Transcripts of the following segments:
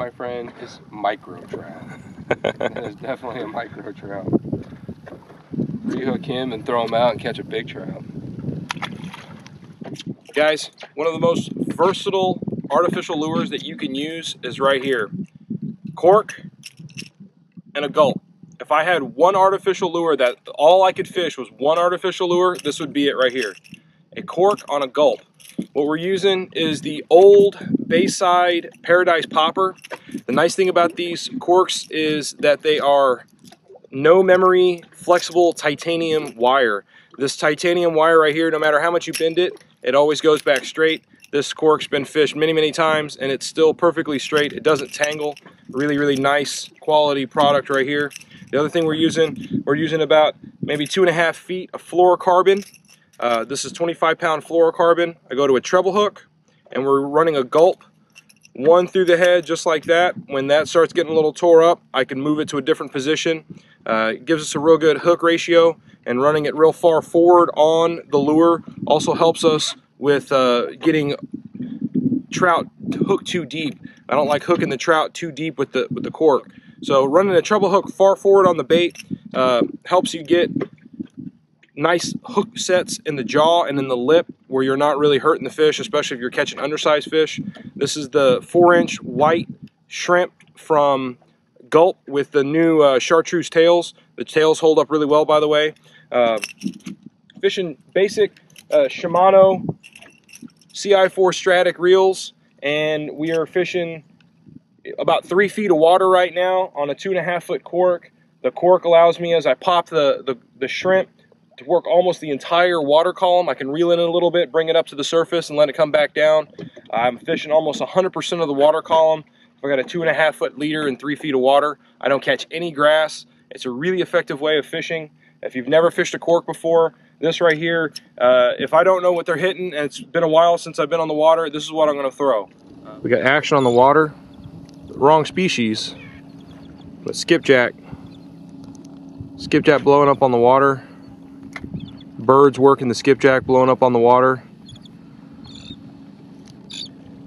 my friend, is micro trout. It's definitely a micro trout. Rehook him and throw him out and catch a big trout. Guys, one of the most versatile artificial lures that you can use is right here. Cork and a gulp. If I had one artificial lure that all I could fish was one artificial lure, this would be it right here. A cork on a gulp. What we're using is the old Bayside Paradise Popper. The nice thing about these corks is that they are no memory, flexible titanium wire. This titanium wire right here, no matter how much you bend it, it always goes back straight. This cork's been fished many, many times and it's still perfectly straight. It doesn't tangle. Really, really nice quality product right here. The other thing we're using, we're using about maybe two and a half feet of fluorocarbon. Uh, this is 25 pound fluorocarbon. I go to a treble hook and we're running a gulp one through the head just like that. When that starts getting a little tore up, I can move it to a different position. Uh, it gives us a real good hook ratio and running it real far forward on the lure also helps us with uh, getting trout hooked too deep. I don't like hooking the trout too deep with the with the cork. So running a treble hook far forward on the bait uh, helps you get nice hook sets in the jaw and in the lip where you're not really hurting the fish, especially if you're catching undersized fish. This is the four inch white shrimp from Gulp with the new uh, chartreuse tails. The tails hold up really well, by the way. Uh, fishing basic uh, Shimano CI4 Stratic reels, and we are fishing about three feet of water right now on a two and a half foot cork. The cork allows me, as I pop the, the, the shrimp, work almost the entire water column. I can reel in a little bit, bring it up to the surface, and let it come back down. I'm fishing almost 100% of the water column. If I got a two and a half foot leader and three feet of water, I don't catch any grass. It's a really effective way of fishing. If you've never fished a cork before, this right here, uh, if I don't know what they're hitting, and it's been a while since I've been on the water, this is what I'm gonna throw. We got action on the water, wrong species, but skipjack. Skipjack blowing up on the water. Birds working the skipjack blowing up on the water.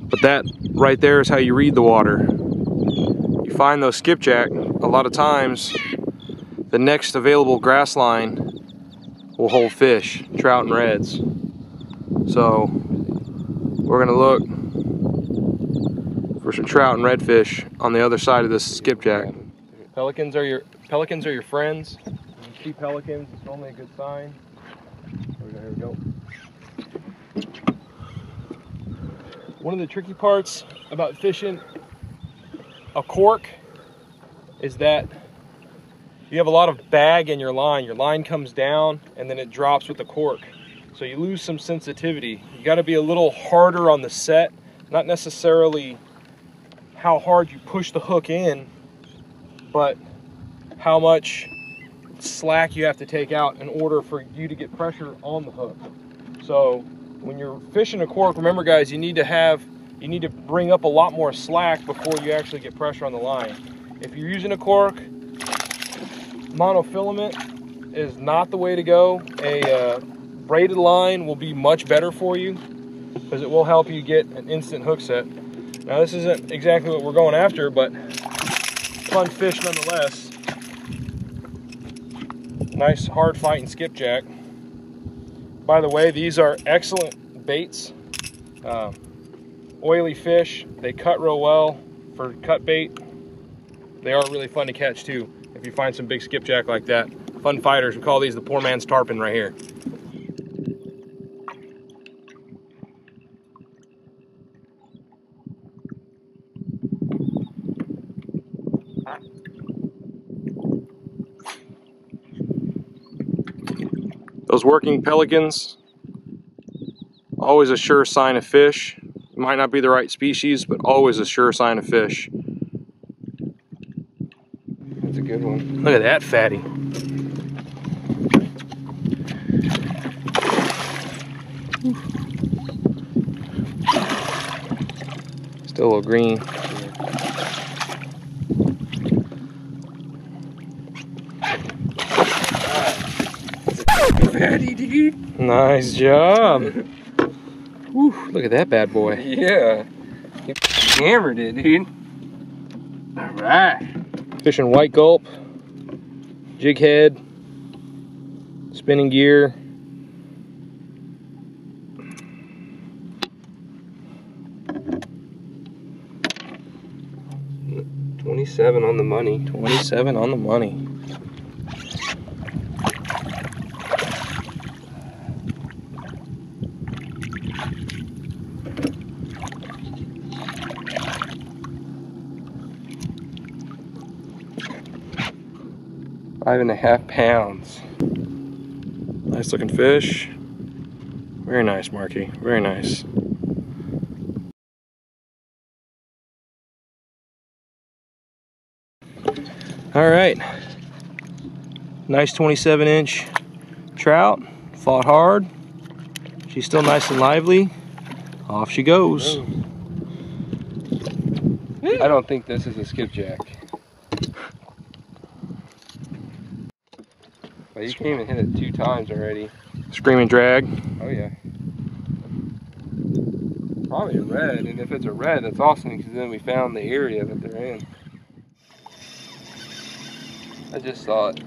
But that right there is how you read the water. You find those skipjack, a lot of times, the next available grass line will hold fish, trout and reds. So we're gonna look for some trout and redfish on the other side of this skipjack. Pelicans are your pelicans are your friends. When you see pelicans, it's only a good sign. Here we go, here we go. One of the tricky parts about fishing a cork is that you have a lot of bag in your line. Your line comes down and then it drops with the cork. So you lose some sensitivity. You gotta be a little harder on the set, not necessarily how hard you push the hook in, but how much slack you have to take out in order for you to get pressure on the hook. So when you're fishing a cork, remember guys, you need to have, you need to bring up a lot more slack before you actually get pressure on the line. If you're using a cork, monofilament is not the way to go. A uh, braided line will be much better for you because it will help you get an instant hook set. Now this isn't exactly what we're going after, but fun fish nonetheless. Nice hard fighting skipjack. By the way, these are excellent baits. Uh, oily fish, they cut real well for cut bait. They are really fun to catch too if you find some big skipjack like that. Fun fighters, we call these the poor man's tarpon right here. Those working pelicans, always a sure sign of fish. Might not be the right species, but always a sure sign of fish. That's a good one. Look at that fatty. Still a little green. Fatty, dude. Nice job. Whew, look at that bad boy. Yeah. He hammered it, dude. All right. Fishing white gulp, jig head, spinning gear. Twenty-seven on the money. 27 on the money. Five and a half pounds. Nice looking fish. Very nice, Marky. Very nice. All right. Nice 27 inch trout. Fought hard. She's still nice and lively. Off she goes. I don't think this is a skipjack. But you came and hit it two times already. Screaming drag. Oh yeah. Probably a red, and if it's a red, that's awesome because then we found the area that they're in. I just saw it.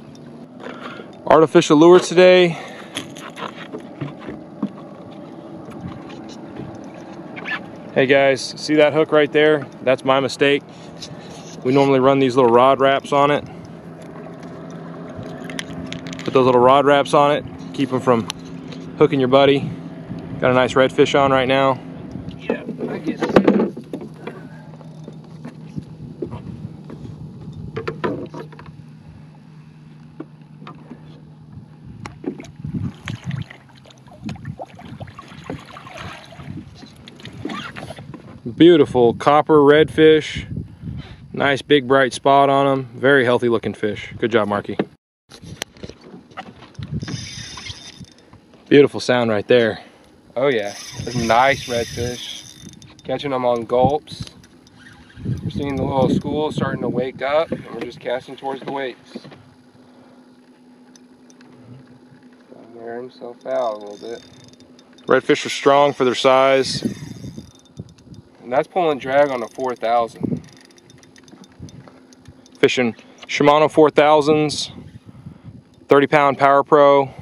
Artificial lures today. Hey guys, see that hook right there? That's my mistake. We normally run these little rod wraps on it. Those little rod wraps on it, keep them from hooking your buddy. Got a nice redfish on right now. Yeah. Beautiful copper redfish. Nice big bright spot on them. Very healthy looking fish. Good job, Marky. Beautiful sound right there. Oh yeah, There's nice redfish. Catching them on gulps. We're seeing the little school starting to wake up, and we're just casting towards the weights. Wear himself out a little bit. Redfish are strong for their size. And that's pulling drag on a 4000. Fishing Shimano 4000s, 30 pound Power Pro.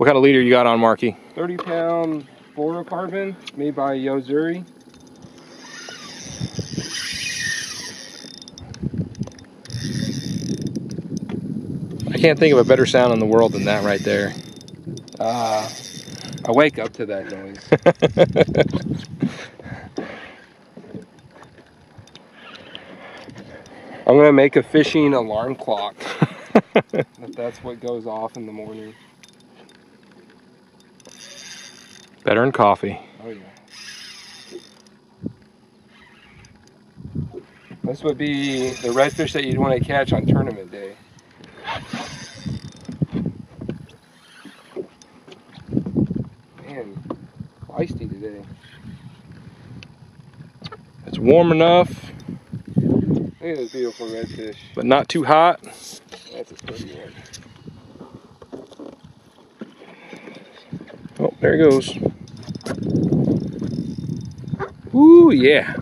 What kind of leader you got on, Marky? 30 pound fluorocarbon made by Yo-Zuri. I can't think of a better sound in the world than that right there. Uh, I wake up to that noise. I'm gonna make a fishing alarm clock. if that's what goes off in the morning. Better than coffee. Oh yeah. This would be the redfish that you'd want to catch on tournament day. Man, feisty today. It's warm enough, Look at this beautiful redfish. but not too hot. That's a pretty one. Oh, there he goes. Ooh, yeah.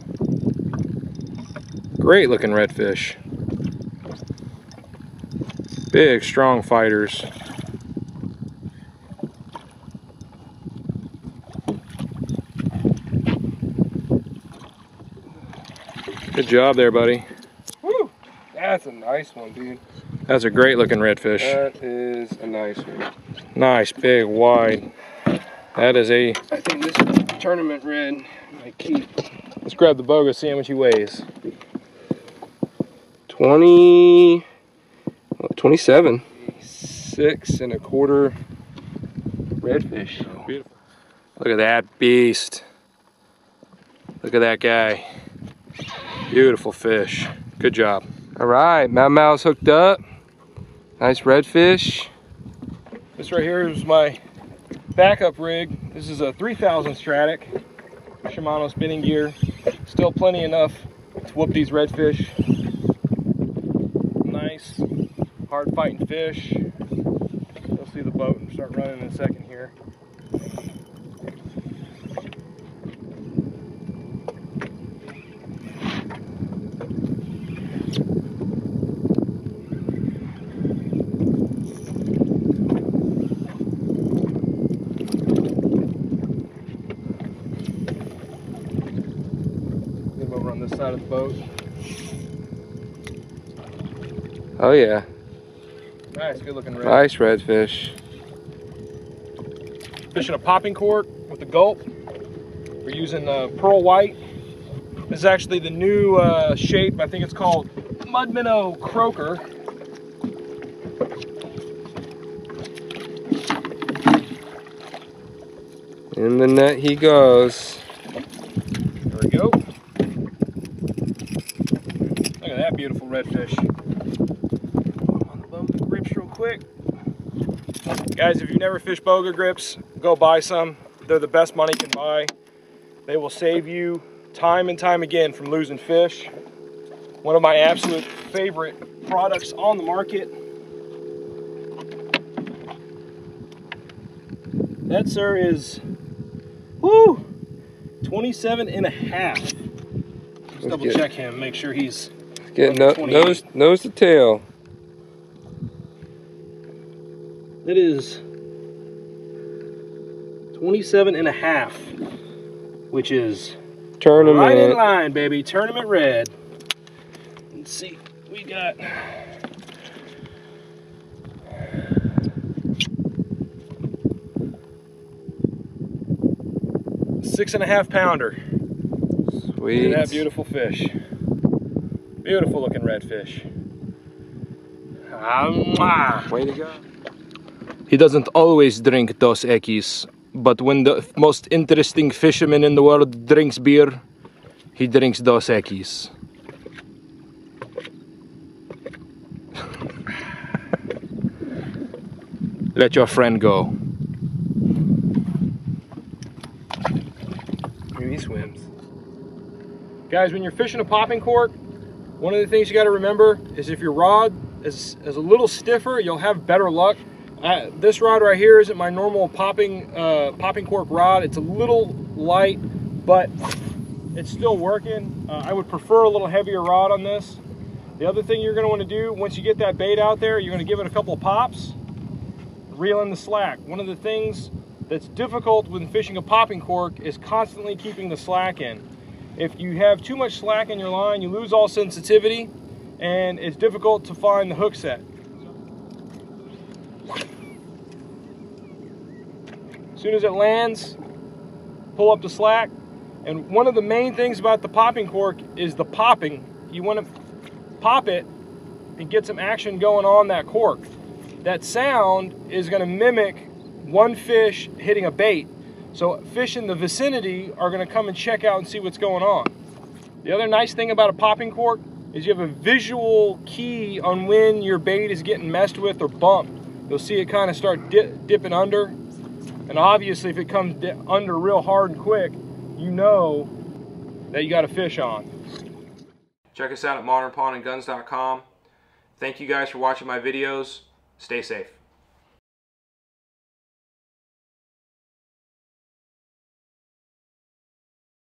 Great looking redfish. Big, strong fighters. Good job there, buddy. Woo! That's a nice one, dude. That's a great looking redfish. That is a nice one. Nice, big, wide. That is a. I think this tournament red. I keep Let's grab the boga, see how much he weighs. 20, uh, 27. Six and a quarter redfish. Beautiful. Look at that beast. Look at that guy. Beautiful fish. Good job. All right, Mad Mouse hooked up. Nice redfish. This right here is my backup rig. This is a 3000 Stratic Shimano spinning gear. Still plenty enough to whoop these redfish. Nice, hard fighting fish. You'll see the boat and start running in a second here. this side of the boat. Oh yeah, Nice, good looking red. nice redfish. Fishing a popping cork with the gulp. We're using the pearl white. This is actually the new uh, shape. I think it's called mud minnow croaker. In the net he goes. There we go. Look at that beautiful redfish. On the boga grips real quick. Guys, if you've never fished boga grips, go buy some. They're the best money can buy. They will save you time and time again from losing fish. One of my absolute favorite products on the market. That, sir, is, whoo, 27 and a half. Let's double check him, make sure he's Get no, nose nose to tail. That is 27 and a half, which is Tournament. right in line, baby. Tournament red. Let's see, we got. Six and a half pounder. Look Sweet. at that beautiful fish. Beautiful looking redfish. Ah. Way to go. He doesn't always drink Dos Equis, but when the most interesting fisherman in the world drinks beer, he drinks Dos Equis. Let your friend go. Here he swims. Guys, when you're fishing a popping cork, one of the things you got to remember is if your rod is, is a little stiffer, you'll have better luck. This rod right here isn't my normal popping uh, popping cork rod. It's a little light, but it's still working. Uh, I would prefer a little heavier rod on this. The other thing you're going to want to do once you get that bait out there, you're going to give it a couple of pops, reel in the slack. One of the things that's difficult when fishing a popping cork is constantly keeping the slack in. If you have too much slack in your line, you lose all sensitivity and it's difficult to find the hook set. As soon as it lands, pull up the slack. And one of the main things about the popping cork is the popping. You want to pop it and get some action going on that cork. That sound is going to mimic one fish hitting a bait. So fish in the vicinity are going to come and check out and see what's going on. The other nice thing about a popping cork is you have a visual key on when your bait is getting messed with or bumped. You'll see it kind of start di dipping under. And obviously if it comes under real hard and quick, you know that you got a fish on. Check us out at modernpawnandguns.com. Thank you guys for watching my videos. Stay safe.